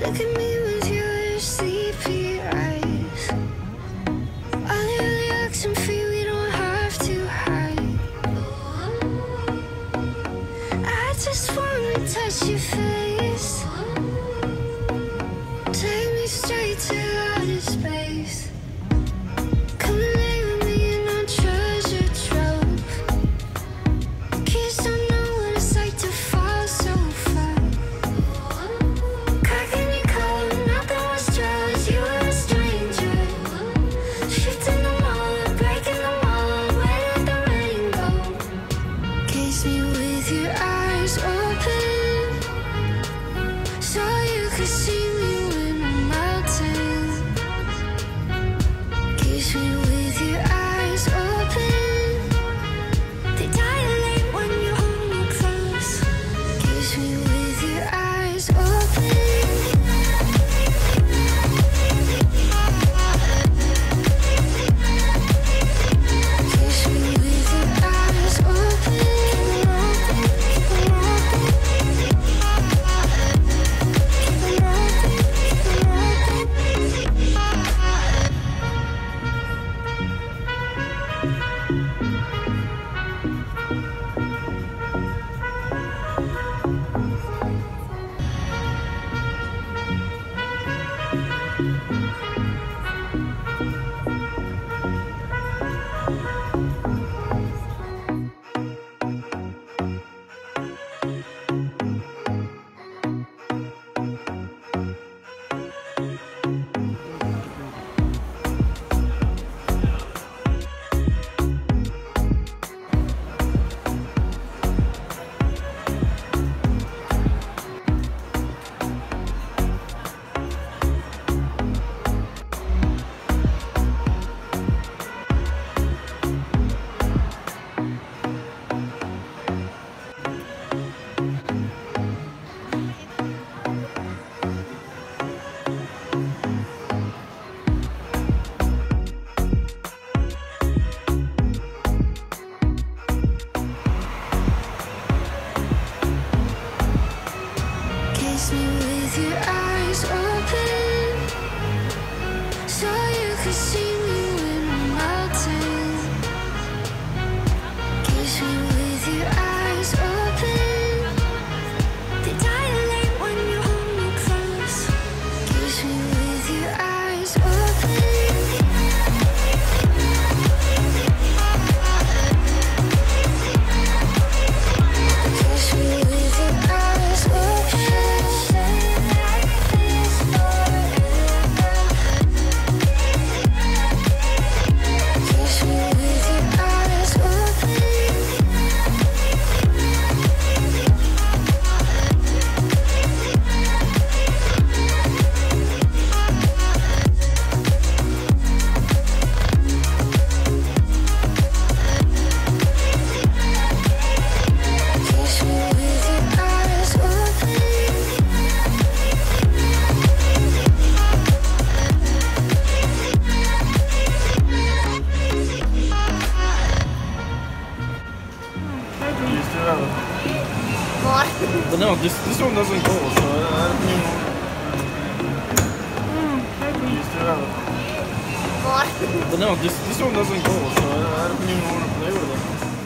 Look at me me with your eyes open so you could see Uh, but no, this this one doesn't go, so I don't You still have it. More. But no, this this one doesn't go, so I don't even want to play with it.